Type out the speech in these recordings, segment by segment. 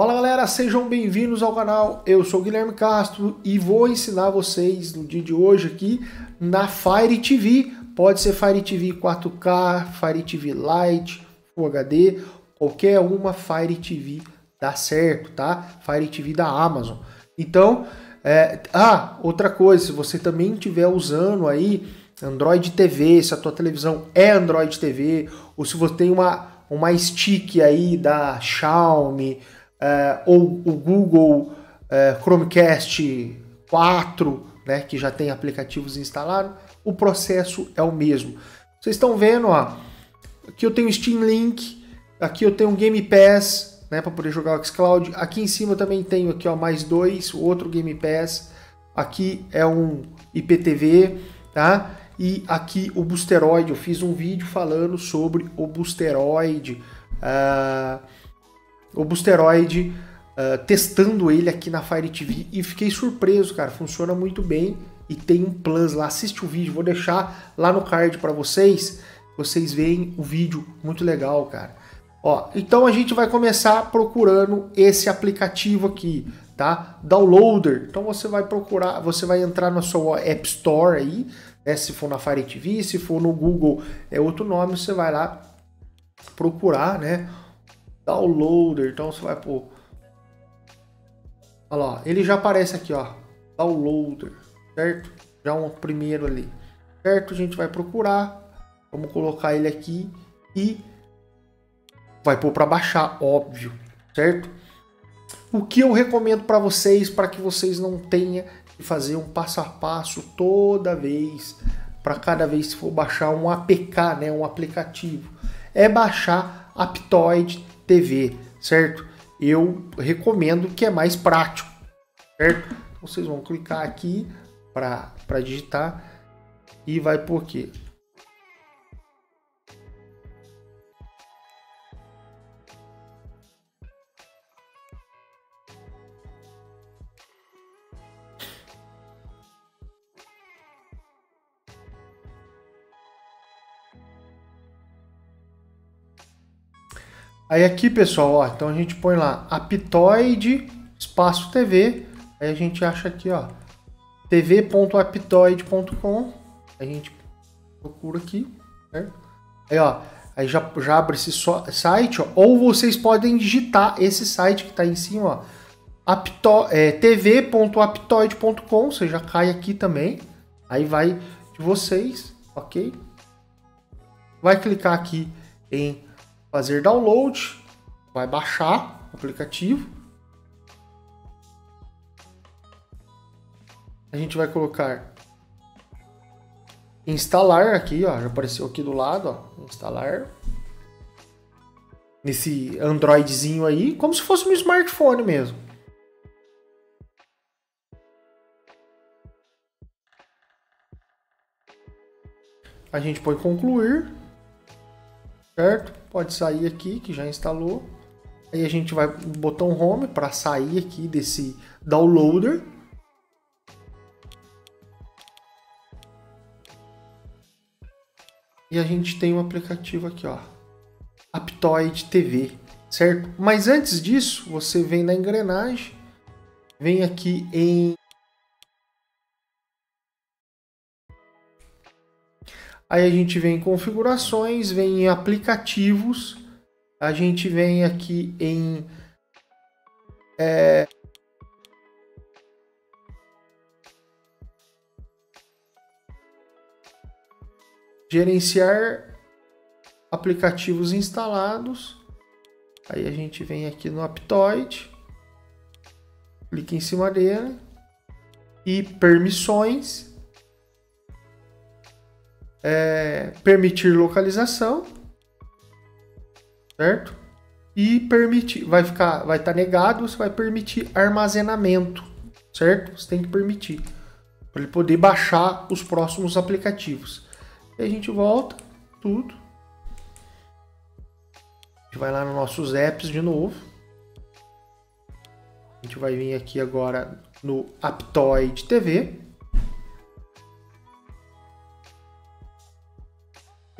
Fala galera, sejam bem-vindos ao canal. Eu sou Guilherme Castro e vou ensinar vocês no dia de hoje aqui na Fire TV. Pode ser Fire TV 4K, Fire TV Lite, Full HD, qualquer uma Fire TV dá certo, tá? Fire TV da Amazon. Então, é... ah, outra coisa, se você também estiver usando aí Android TV, se a tua televisão é Android TV, ou se você tem uma, uma stick aí da Xiaomi, é, ou o Google é, Chromecast 4, né, que já tem aplicativos instalados, o processo é o mesmo. Vocês estão vendo, ó, aqui eu tenho Steam Link, aqui eu tenho Game Pass, né, para poder jogar o xCloud. Aqui em cima eu também tenho aqui, ó, mais dois, outro Game Pass. Aqui é um IPTV, tá? E aqui o Boosteroid, eu fiz um vídeo falando sobre o Boosteroid. Uh, o Boosteroid, uh, testando ele aqui na Fire TV e fiquei surpreso, cara. Funciona muito bem e tem um plus lá. Assiste o vídeo, vou deixar lá no card para vocês. Vocês veem o vídeo muito legal, cara. Ó, então a gente vai começar procurando esse aplicativo aqui, tá? Downloader. Então você vai procurar, você vai entrar na sua App Store aí, né? Se for na Fire TV, se for no Google é outro nome, você vai lá procurar, né? Downloader. Então você vai pôr. Olha lá, ele já aparece aqui, ó. Downloader, certo? Já um primeiro ali, certo? A gente vai procurar. Vamos colocar ele aqui e vai pôr para baixar, óbvio, certo? O que eu recomendo para vocês, para que vocês não tenham que fazer um passo a passo toda vez, para cada vez que for baixar um APK, né, um aplicativo, é baixar Aptoid TV, certo? Eu recomendo que é mais prático, certo? Vocês vão clicar aqui para digitar e vai por quê? Aí aqui, pessoal, ó, então a gente põe lá aptoide espaço TV, aí a gente acha aqui, ó, tv.aptoide.com, a gente procura aqui, certo? Aí, ó, aí já, já abre esse site, ó, ou vocês podem digitar esse site que está em cima, ó, é, tv.aptoide.com, você já cai aqui também, aí vai de vocês, ok? Vai clicar aqui em fazer download, vai baixar o aplicativo. A gente vai colocar instalar aqui, ó, já apareceu aqui do lado, ó, instalar. Nesse Androidzinho aí, como se fosse um smartphone mesmo. A gente pode concluir, certo? pode sair aqui, que já instalou. Aí a gente vai botão home para sair aqui desse downloader. E a gente tem um aplicativo aqui, ó, Aptoid TV, certo? Mas antes disso, você vem na engrenagem, vem aqui em Aí a gente vem em configurações, vem em aplicativos, a gente vem aqui em é, gerenciar aplicativos instalados. Aí a gente vem aqui no Aptoid, clica em cima dele e permissões é, permitir localização, certo? E permitir, vai ficar, vai estar tá negado, você vai permitir armazenamento, certo? Você tem que permitir para ele poder baixar os próximos aplicativos. E a gente volta tudo. A gente vai lá nos nossos apps de novo. A gente vai vir aqui agora no Aptoid TV.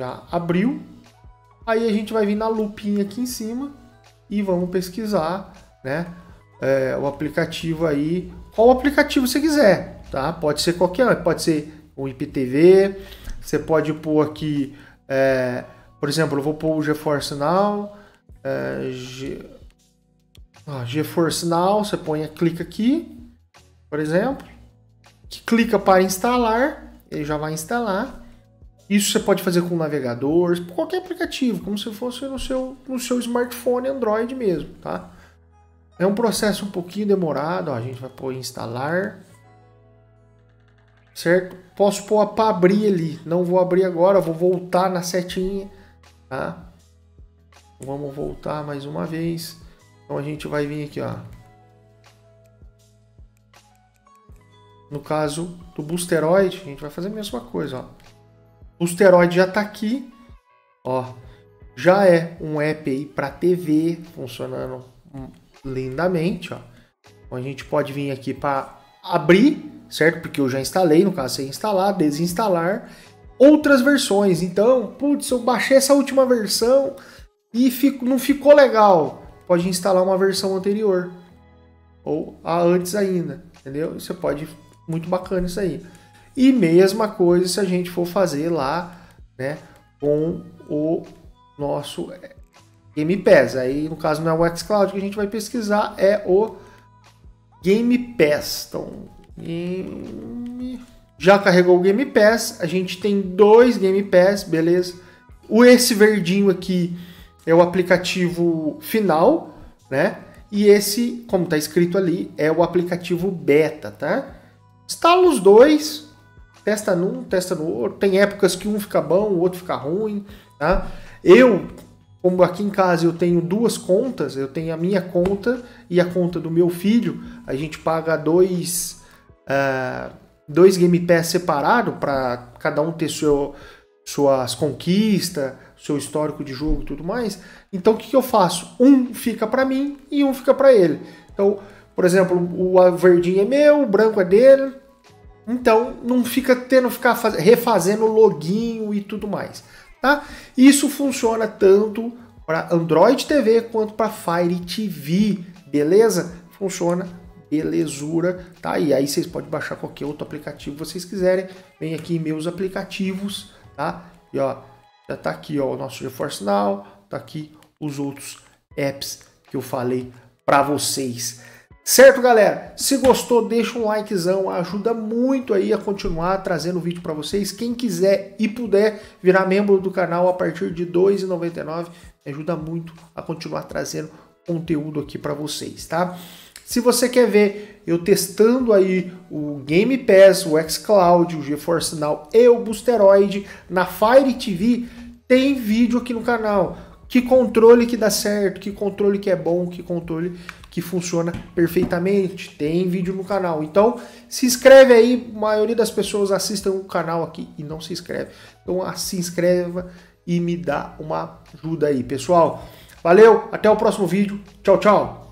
Já abriu. Aí a gente vai vir na lupinha aqui em cima e vamos pesquisar né? É, o aplicativo aí, qual aplicativo você quiser, tá? Pode ser qualquer, pode ser o IPTV, você pode pôr aqui, é, por exemplo, eu vou pôr o GeForce Now, é, ah, GeForce Now, você põe, clica aqui, por exemplo, que clica para instalar, ele já vai instalar. Isso você pode fazer com navegador, qualquer aplicativo, como se fosse no seu, no seu smartphone Android mesmo, tá? É um processo um pouquinho demorado, ó, a gente vai pôr instalar, certo? Posso pôr para abrir ali, não vou abrir agora, vou voltar na setinha, tá? Vamos voltar mais uma vez. Então a gente vai vir aqui, ó. No caso do Boosteroid, a gente vai fazer a mesma coisa, ó. O Boosteroid já está aqui, ó. Já é um app aí para TV, funcionando lindamente, ó. Então a gente pode vir aqui para abrir, certo? Porque eu já instalei, no caso, você instalar, desinstalar outras versões. Então, putz, eu baixei essa última versão e fico, não ficou legal. Pode instalar uma versão anterior ou a antes ainda, entendeu? Você pode muito bacana isso aí. E mesma coisa se a gente for fazer lá, né, com o nosso Game Pass. Aí, no caso, não é o xCloud que a gente vai pesquisar, é o Game Pass. Então, game... já carregou o Game Pass. A gente tem dois Game Pass, beleza? O esse verdinho aqui é o aplicativo final, né? E esse, como está escrito ali, é o aplicativo beta, tá? Instala os dois, testa num, testa no outro. Tem épocas que um fica bom, o outro fica ruim, tá? Eu, como aqui em casa eu tenho duas contas, eu tenho a minha conta e a conta do meu filho, a gente paga dois, uh, dois Game Pass separado para cada um ter seu, suas conquistas, seu histórico de jogo e tudo mais. Então o que, que eu faço? Um fica para mim e um fica para ele. Então, por exemplo, o verdinho é meu, o branco é dele, então não fica tendo ficar faz... refazendo login e tudo mais. Tá? Isso funciona tanto para Android TV quanto para Fire TV, beleza? Funciona belezura, tá? E aí vocês podem baixar qualquer outro aplicativo que vocês quiserem. Vem aqui em meus aplicativos, tá? E ó, já tá aqui ó, o nosso GeForce Now, tá aqui os outros apps que eu falei para vocês. Certo, galera? Se gostou, deixa um likezão, ajuda muito aí a continuar trazendo vídeo para vocês. Quem quiser e puder virar membro do canal a partir de R$ 2,99, ajuda muito a continuar trazendo conteúdo aqui para vocês, tá? Se você quer ver eu testando aí o Game Pass, o xCloud, o GeForce Now e o Boosteroid na Fire TV, tem vídeo aqui no canal. Que controle que dá certo, que controle que é bom, que controle que funciona perfeitamente. Tem vídeo no canal. Então, se inscreve aí. A maioria das pessoas assistem o canal aqui e não se inscreve. Então, ah, se inscreva e me dá uma ajuda aí, pessoal. Valeu, até o próximo vídeo. Tchau, tchau.